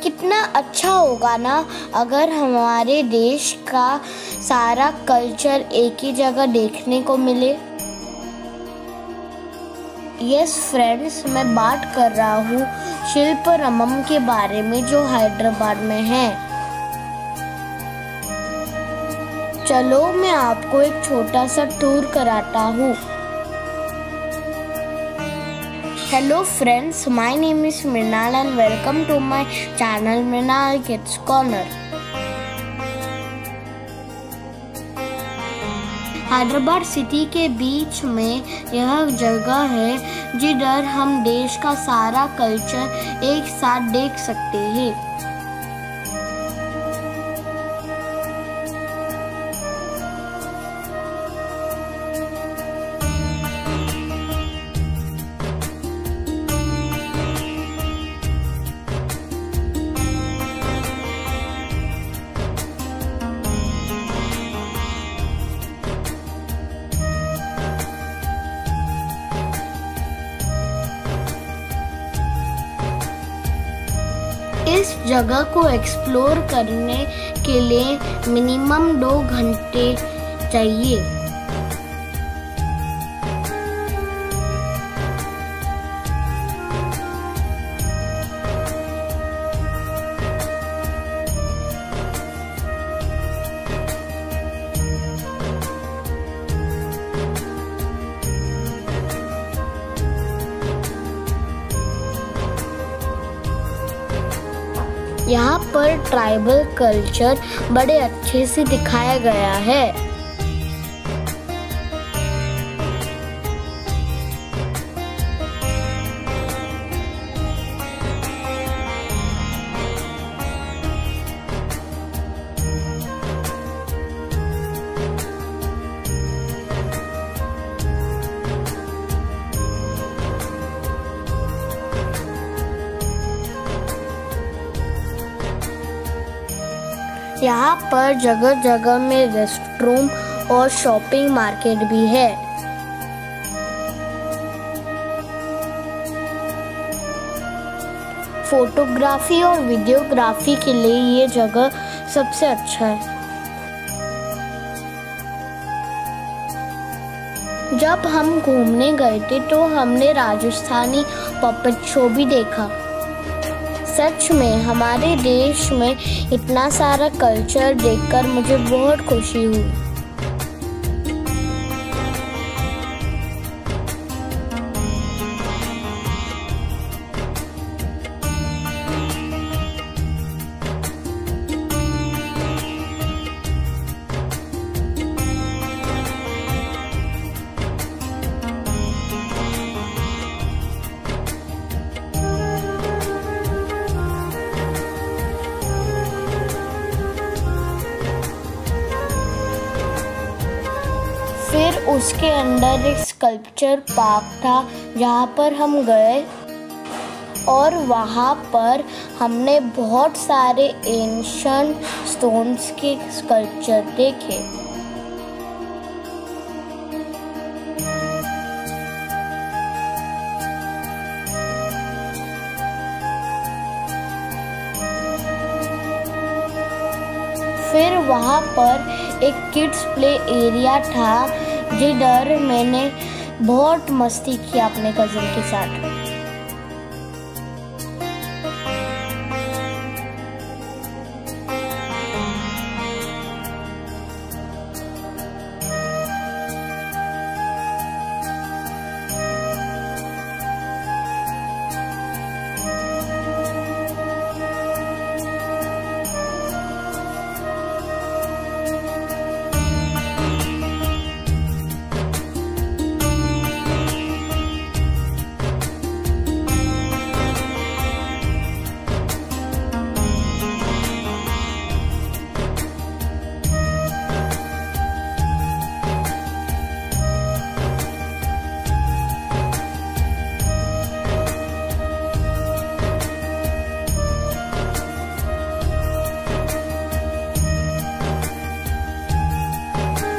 कितना अच्छा होगा ना अगर हमारे देश का सारा कल्चर एक ही जगह देखने को मिले। यस फ्रेंड्स मैं बात कर रहा हूँ शिल्प रमम के बारे में जो हैदराबाद में है। चलो, मैं आपको एक छोटा सा टूर कराता हूँ। Hello friends my name is Mrinal and welcome to my channel Mrinal kids corner Hyderabad city के बीच में यह जगह है जिधर हम देश का सारा कल्चर एक साथ देख सकते हैं। इस जगह को एक्सप्लोर करने के लिए मिनिमम दो घंटे चाहिए। यहाँ पर ट्राइबल कल्चर बड़े अच्छे से दिखाया गया है। यहाँ पर जगह जगह में रेस्ट रूम और शॉपिंग मार्केट भी है। फोटोग्राफी और वीडियोग्राफी के लिए ये जगह सबसे अच्छा है। जब हम घूमने गए थे तो हमने राजस्थानी पपेट शो भी देखा। सच में हमारे देश में इतना सारा कल्चर देखकर मुझे बहुत खुशी हुई। उसके अंदर एक स्कल्पचर पार्क था, जहाँ पर हम गए और वहाँ पर हमने बहुत सारे एंशंट स्टोन्स के स्कल्पचर देखे। फिर वहाँ पर एक किड्स प्ले एरिया था जिधर मैंने बहुत मस्ती की अपने कज़न के साथ।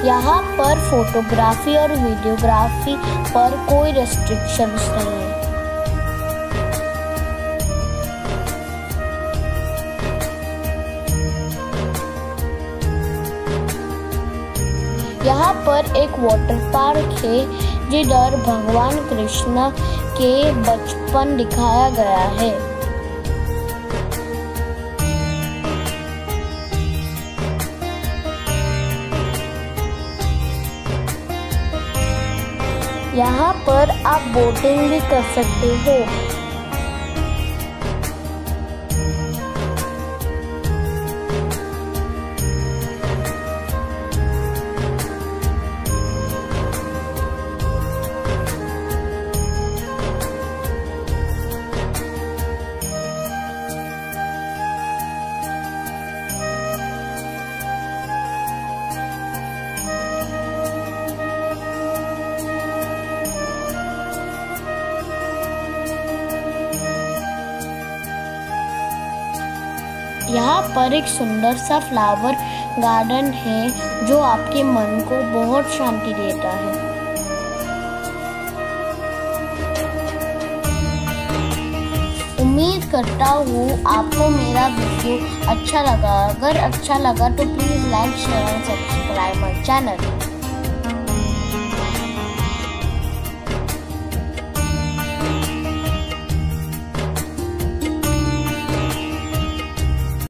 यहाँ पर फोटोग्राफी और वीडियोग्राफी पर कोई रेस्ट्रिक्शंस नहीं है। यहाँ पर एक वाटर पार्क है, जिधर भगवान कृष्णा के बचपन दिखाया गया है। यहाँ पर आप बोटिंग भी कर सकते हो। यहाँ पर एक सुंदर सा फ्लावर गार्डन है, जो आपके मन को बहुत शांति देता है। उम्मीद करता हूँ आपको मेरा वीडियो अच्छा लगा। अगर अच्छा लगा तो please like share and subscribe my channel